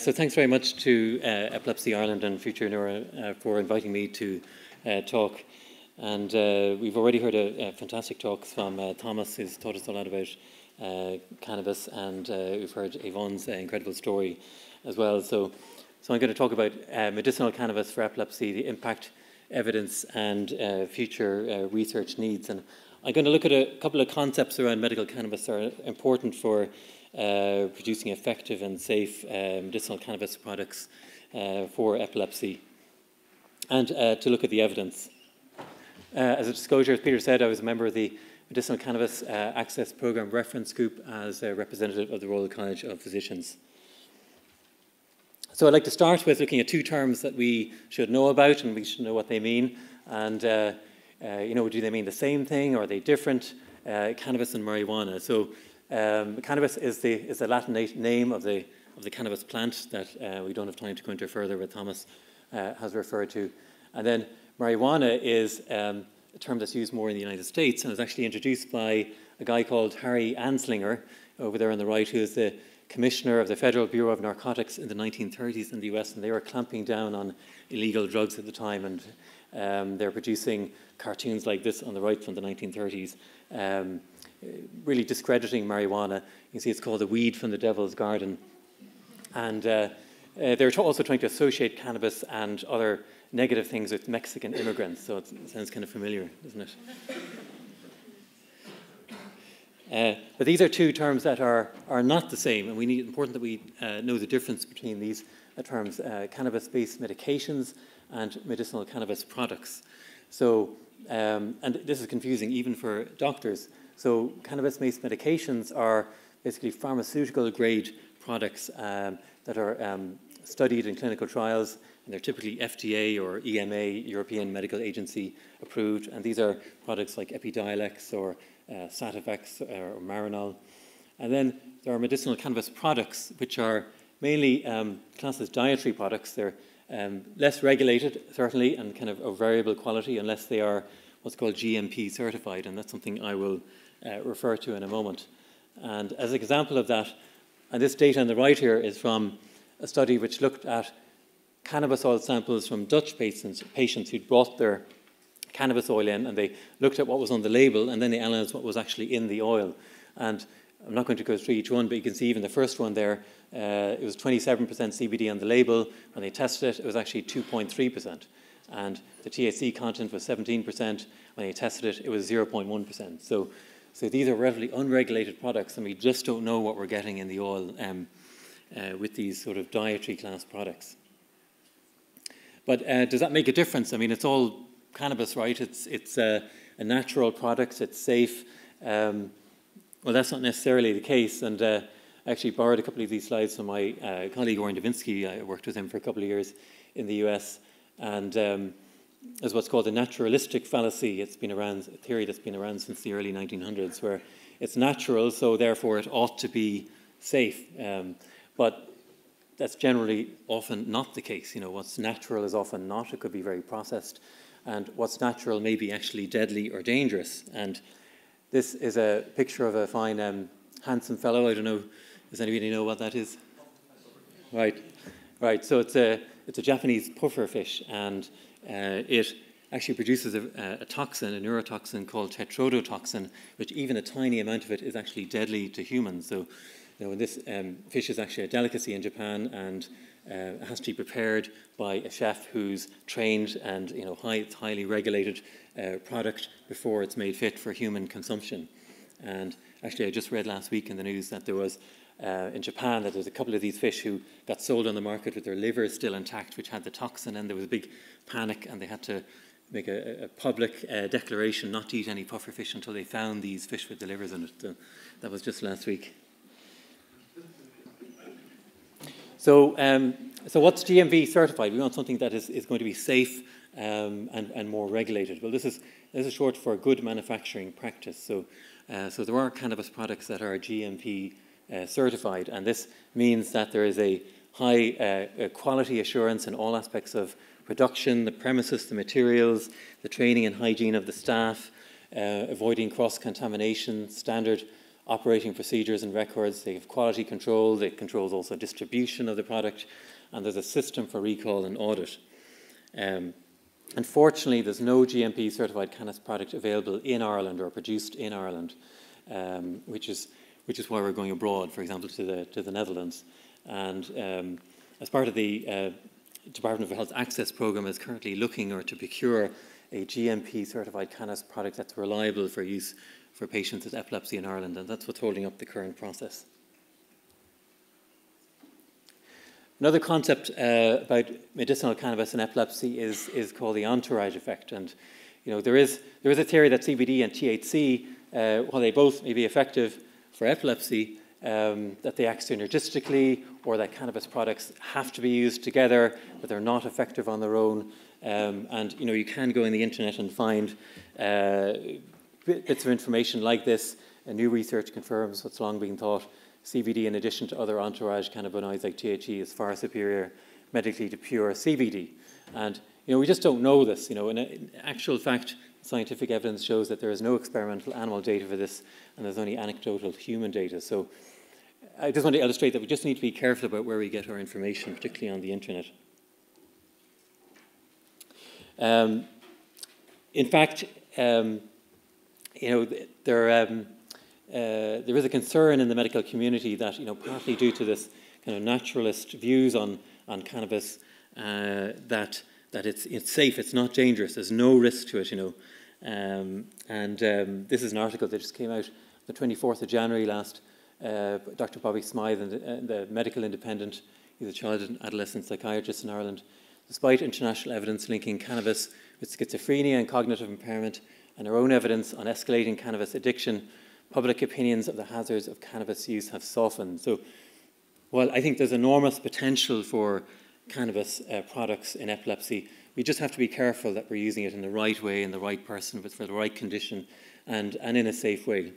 So thanks very much to uh, Epilepsy Ireland and Future Neuro uh, for inviting me to uh, talk. And uh, we've already heard a, a fantastic talk from uh, Thomas, who's taught us a lot about uh, cannabis, and we've heard Yvonne's incredible story as well. So, so I'm going to talk about medicinal cannabis for epilepsy, the impact, evidence, and future research needs. And I'm going to look at a couple of concepts around medical cannabis that are important for uh, producing effective and safe uh, medicinal cannabis products uh, for epilepsy, and uh, to look at the evidence. Uh, as a disclosure, as Peter said, I was a member of the Medicinal Cannabis Access Programme Reference Group as a representative of the Royal College of Physicians. So I'd like to start with looking at two terms that we should know about and we should know what they mean. And, uh, uh, you know, do they mean the same thing or are they different? Uh, cannabis and marijuana. So um, cannabis is the, is the Latin name of the, of the cannabis plant that uh, we don't have time to go into further, but Thomas uh, has referred to. And then marijuana is um, a term that's used more in the United States and was actually introduced by a guy called Harry Anslinger over there on the right, who is the commissioner of the Federal Bureau of Narcotics in the 1930s in the US, and they were clamping down on illegal drugs at the time, and um, they're producing cartoons like this on the right from the 1930s. Um, really discrediting marijuana. You see it's called the weed from the devil's garden. And uh, uh, they're also trying to associate cannabis and other negative things with Mexican immigrants. So it sounds kind of familiar, doesn't it? Uh, but these are two terms that are, are not the same, and we need important that we uh, know the difference between these uh, terms uh, cannabis based medications and medicinal cannabis products. So, um, and this is confusing even for doctors. So cannabis-based medications are basically pharmaceutical grade products um, that are um, studied in clinical trials, and they're typically FDA or EMA, European Medical Agency approved, and these are products like Epidiolex or uh, Sativex or Marinol. And then there are medicinal cannabis products, which are mainly um, classed as dietary products. They're um, less regulated, certainly, and kind of of variable quality, unless they are what's called GMP certified, and that's something I will uh, refer to in a moment. And as an example of that, and this data on the right here is from a study which looked at cannabis oil samples from Dutch patients, patients who'd brought their cannabis oil in and they looked at what was on the label and then they analysed what was actually in the oil. And I'm not going to go through each one, but you can see even the first one there, uh, it was 27% CBD on the label. When they tested it, it was actually 2.3%. And the THC content was 17%. When they tested it, it was 0.1%. So so these are relatively unregulated products, and we just don't know what we're getting in the oil um, uh, with these sort of dietary class products. But uh, does that make a difference? I mean, it's all cannabis, right? It's, it's uh, a natural product, it's safe. Um, well, that's not necessarily the case. And uh, I actually borrowed a couple of these slides from my uh, colleague, Orrin Devinsky. I worked with him for a couple of years in the US. And um, is what's called the naturalistic fallacy. It's been around, a theory that's been around since the early 1900s, where it's natural, so therefore it ought to be safe. Um, but that's generally often not the case. You know, what's natural is often not. It could be very processed. And what's natural may be actually deadly or dangerous. And this is a picture of a fine, um, handsome fellow. I don't know, does anybody know what that is? Right, right. So it's a, it's a Japanese puffer fish. And uh, it actually produces a, a, toxin, a neurotoxin called tetrodotoxin, which even a tiny amount of it is actually deadly to humans. So, you know, this um, fish is actually a delicacy in Japan and uh, has to be prepared by a chef who's trained and you know high, it's highly regulated uh, product before it's made fit for human consumption. And actually, I just read last week in the news that there was uh, in Japan that there's a couple of these fish who got sold on the market with their livers still intact, which had the toxin, and there was a big panic, and they had to make a, a public uh, declaration not to eat any puffer fish until they found these fish with the livers in it. So that was just last week. So, um, so what's GMP certified? We want something that is, is going to be safe um, and, and more regulated. Well, this is, this is short for good manufacturing practice. So, uh, so there are cannabis products that are GMP uh, certified, and this means that there is a high uh, quality assurance in all aspects of production, the premises, the materials, the training and hygiene of the staff, uh, avoiding cross-contamination, standard operating procedures and records, they have quality control, they controls also distribution of the product, and there's a system for recall and audit. Um, unfortunately, there's no GMP certified cannabis product available in Ireland or produced in Ireland, um, which is which is why we're going abroad, for example, to the to the Netherlands. And um, as part of the uh, Department of Health Access Program is currently looking or to procure a GMP certified cannabis product that's reliable for use for patients with epilepsy in Ireland, and that's what's holding up the current process. Another concept uh, about medicinal cannabis and epilepsy is, is called the entourage effect. And you know, there, is, there is a theory that CBD and THC, uh, while they both may be effective for epilepsy, um, that they act synergistically or that cannabis products have to be used together, that they're not effective on their own. Um, and you know, you can go on the internet and find uh, bits of information like this. And new research confirms what's long been thought. CBD, in addition to other entourage cannabinoids like THC, is far superior medically to pure CBD. And you know, we just don't know this. You know, in, in actual fact, scientific evidence shows that there is no experimental animal data for this, and there's only anecdotal human data. So I just want to illustrate that we just need to be careful about where we get our information, particularly on the internet. Um, in fact, um, you know, there, um, uh, there is a concern in the medical community that, you know, partly due to this kind of naturalist views on, on cannabis, uh, that, that it's, it's safe, it's not dangerous, there's no risk to it, you know. Um, and um, this is an article that just came out the 24th of January last. Uh, Dr. Bobby Smyth, and the, uh, the Medical Independent, he's a child and adolescent psychiatrist in Ireland. Despite international evidence linking cannabis with schizophrenia and cognitive impairment, and our own evidence on escalating cannabis addiction, public opinions of the hazards of cannabis use have softened. So, while I think there's enormous potential for cannabis uh, products in epilepsy, we just have to be careful that we're using it in the right way, in the right person, for the right condition, and, and in a safe way.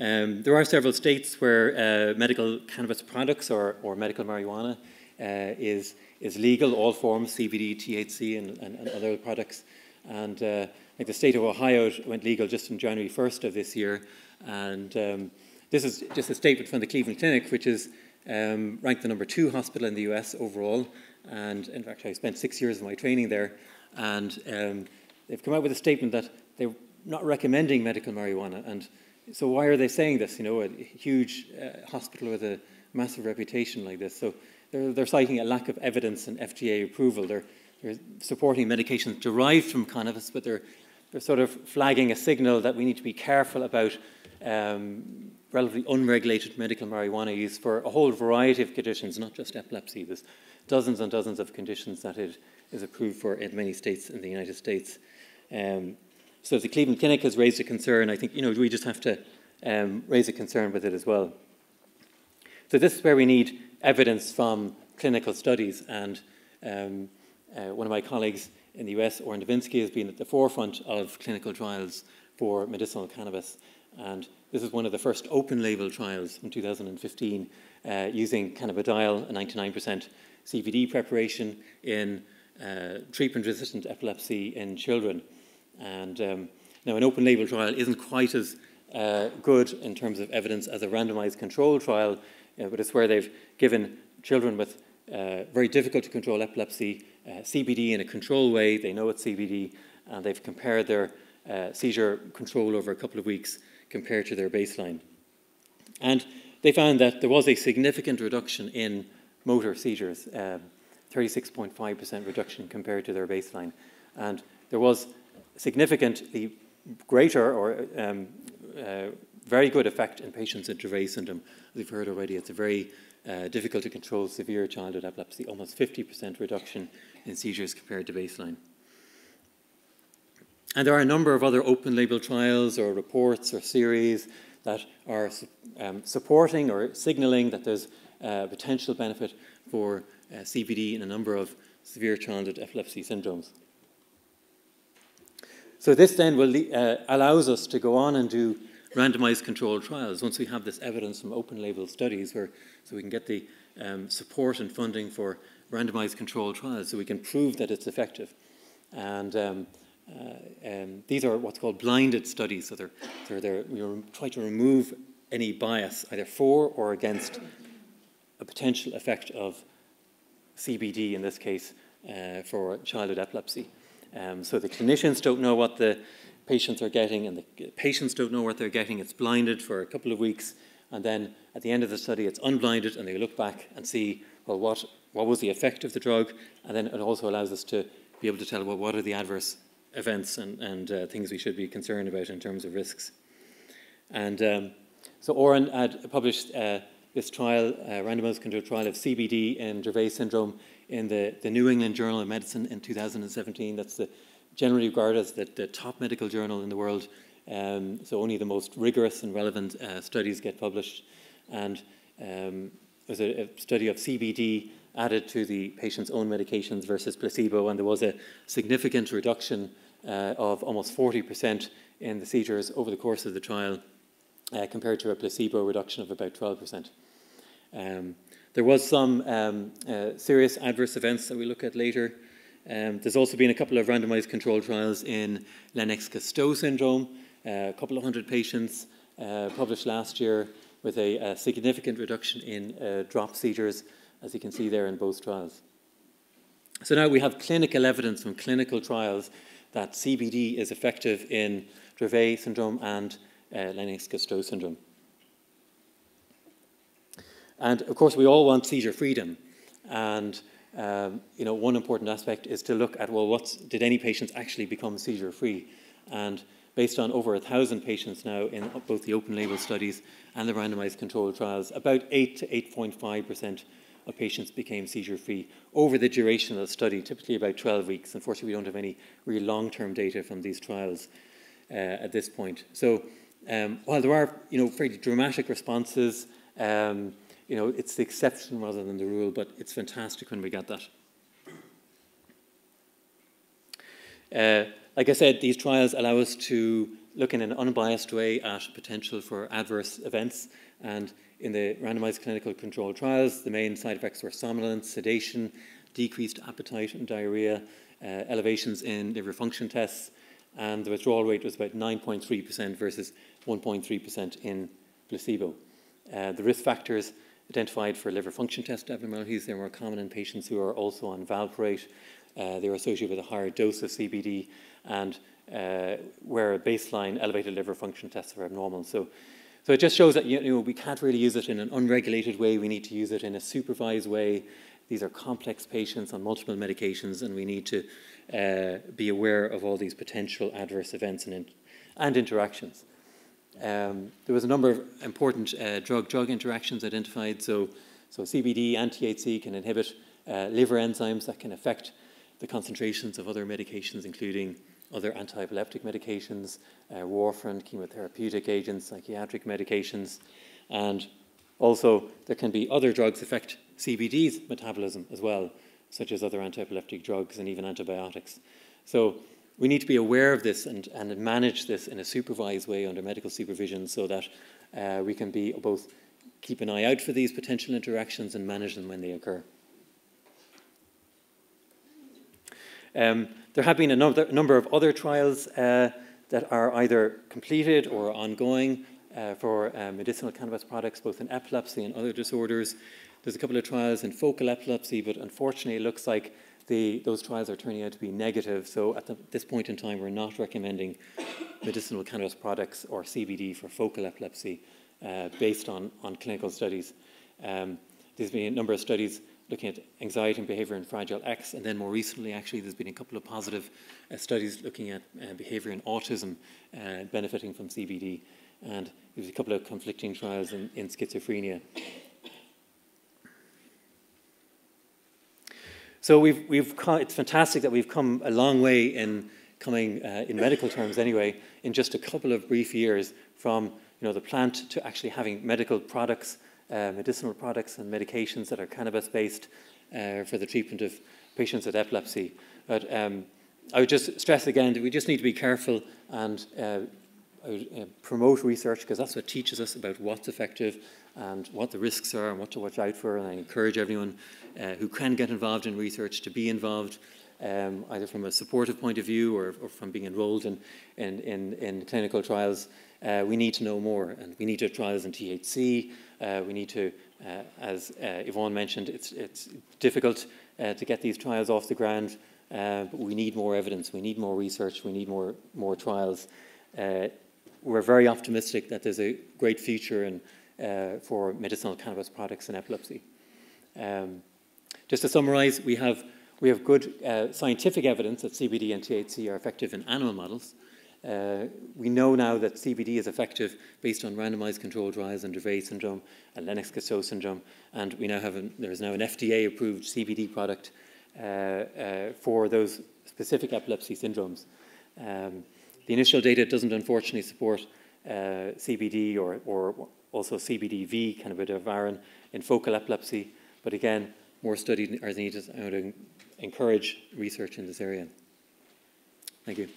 Um, there are several states where uh, medical cannabis products or, or medical marijuana uh, is is legal, all forms, CBD, THC, and, and, and other products. And uh, like the state of Ohio went legal just on January 1st of this year. And um, this is just a statement from the Cleveland Clinic, which is um, ranked the number two hospital in the US overall. And in fact, I spent six years of my training there. And um, they've come out with a statement that they're not recommending medical marijuana. And so why are they saying this? You know, a huge uh, hospital with a massive reputation like this. So they're, they're citing a lack of evidence and FDA approval. They're, they're supporting medications derived from cannabis, but they're, they're sort of flagging a signal that we need to be careful about um, relatively unregulated medical marijuana use for a whole variety of conditions, not just epilepsy. There's dozens and dozens of conditions that it is approved for in many states in the United States. Um, so the Cleveland Clinic has raised a concern, I think you know we just have to um, raise a concern with it as well. So this is where we need evidence from clinical studies. And um, uh, one of my colleagues in the US, Orrin Devinsky, has been at the forefront of clinical trials for medicinal cannabis. And this is one of the first open label trials in 2015 uh, using cannabidiol, a 99% CBD preparation in uh, treatment resistant epilepsy in children. And um, now, an open label trial isn't quite as uh, good in terms of evidence as a randomized control trial uh, but it's where they've given children with uh, very difficult to control epilepsy uh, CBD in a control way. They know it's CBD, and they've compared their seizure control over a couple of weeks compared to their baseline. And they found that there was a significant reduction in motor seizures, 36.5% um, reduction compared to their baseline. And there was significantly greater or um, uh, very good effect in patients with Dravet syndrome. As we've heard already, it's a very uh, difficult to control severe childhood epilepsy, almost 50% reduction in seizures compared to baseline. And there are a number of other open label trials or reports or series that are um, supporting or signaling that there's uh, potential benefit for uh, CBD in a number of severe childhood epilepsy syndromes. So this then will uh, allows us to go on and do randomized controlled trials once we have this evidence from open label studies where so we can get the um, support and funding for randomized controlled trials so we can prove that it's effective. And, um, um, these are what's called blinded studies. So they're, they're, we try to remove any bias, either for or against a potential effect of CBD in this case uh, for childhood epilepsy. Um, so the clinicians don't know what the patients are getting, and the patients don't know what they're getting. It's blinded for a couple of weeks, and then at the end of the study, it's unblinded, and they look back and see, well, what, what was the effect of the drug? And then it also allows us to be able to tell, well, what are the adverse events and, and uh, things we should be concerned about in terms of risks. And um, so Orrin had published uh, this trial, uh, randomized controlled trial of CBD in Dravet syndrome in the, the New England Journal of Medicine in 2017. That's the generally regarded as the, the top medical journal in the world. Um, so only the most rigorous and relevant uh, studies get published. And um, was a, a, study of CBD added to the patient's own medications versus placebo, and there was a significant reduction uh, of almost 40% in the seizures over the course of the trial, uh, compared to a placebo reduction of about 12%. Um, there was some um, uh, serious adverse events that we look at later. Um, there's also been a couple of randomized controlled trials in Lennox-Gastaut syndrome, uh, a couple of hundred patients uh, published last year with a, a significant reduction in uh, drop seizures, as you can see there in both trials. So now we have clinical evidence from clinical trials that CBD is effective in Dravet syndrome and uh, Lennox-Gastaut syndrome. And of course, we all want seizure freedom. And um, you know, one important aspect is to look at well, what's, did any patients actually become seizure free? And based on over a thousand patients now in both the open label studies and the randomized controlled trials, about 8 to 8.5 percent of patients became seizure free over the duration of the study, typically about 12 weeks. Unfortunately, we don't have any really long term data from these trials uh, at this point. So, um, while there are you know, fairly dramatic responses, um, you know, it's the exception rather than the rule, but it's fantastic when we get that. Uh, like I said, these trials allow us to look in an unbiased way at potential for adverse events. And in the randomized clinical control trials, the main side effects were somnolence, sedation, decreased appetite and diarrhea, uh, elevations in liver function tests, and the withdrawal rate was about 9.3% versus 1.3% in placebo. Uh, the risk factors identified for liver function test abnormalities. They're more common in patients who are also on valproate. Uh, they are associated with a higher dose of CBD and uh, where a baseline elevated liver function tests are abnormal. So, so it just shows that you know, we can't really use it in an unregulated way. We need to use it in a supervised way. These are complex patients on multiple medications, and we need to uh, be aware of all these potential adverse events and, in and interactions. Um, there was a number of important uh, drug-drug interactions identified. So, so CBD and THC can inhibit uh, liver enzymes that can affect the concentrations of other medications, including other anti-epileptic medications, uh, warfarin, chemotherapeutic agents, psychiatric medications, and also there can be other drugs affect CBD's metabolism as well, such as other anti-epileptic drugs and even antibiotics. So we need to be aware of this and, and manage this in a supervised way under medical supervision so that uh, we can be both keep an eye out for these potential interactions and manage them when they occur. Um, there have been a number, number of other trials uh, that are either completed or ongoing uh, for uh, medicinal cannabis products, both in epilepsy and other disorders. There's a couple of trials in focal epilepsy, but unfortunately, it looks like the, those trials are turning out to be negative. So at the, this point in time, we're not recommending medicinal cannabis products or CBD for focal epilepsy uh, based on, on clinical studies. Um, there's been a number of studies looking at anxiety and behavior in Fragile X, and then more recently, actually, there's been a couple of positive uh, studies looking at uh, behavior in autism uh, benefiting from CBD, and there's a couple of conflicting trials in, in schizophrenia. So we've, we've come, it's fantastic that we've come a long way in coming, uh, in medical terms anyway, in just a couple of brief years from you know, the plant to actually having medical products, uh, medicinal products and medications that are cannabis-based uh, for the treatment of patients with epilepsy. But um, I would just stress again that we just need to be careful and uh, uh, promote research because that's what teaches us about what's effective and what the risks are and what to watch out for. And I encourage everyone uh, who can get involved in research to be involved um, either from a supportive point of view or, or from being enrolled in, in, in, in clinical trials. Uh, we need to know more, and we need to trials in THC. Uh, we need to, uh, as uh, Yvonne mentioned, it's, it's difficult uh, to get these trials off the ground, uh, but we need more evidence, we need more research, we need more, more trials. we're very optimistic that there's a great future in, for medicinal cannabis products in epilepsy. Um, just to summarize, we have, we have good scientific evidence that CBD and THC are effective in animal models. Uh, we know now that CBD is effective based on randomized controlled trials in Dravet syndrome and Lennox-Gastaut syndrome, and we now have an, there is now an FDA-approved CBD product uh, uh, for those specific epilepsy syndromes. Um, the initial data doesn't unfortunately support uh, CBD or, or also CBDV, cannabidiol in focal epilepsy, but again, more studies are needed would encourage research in this area. Thank you.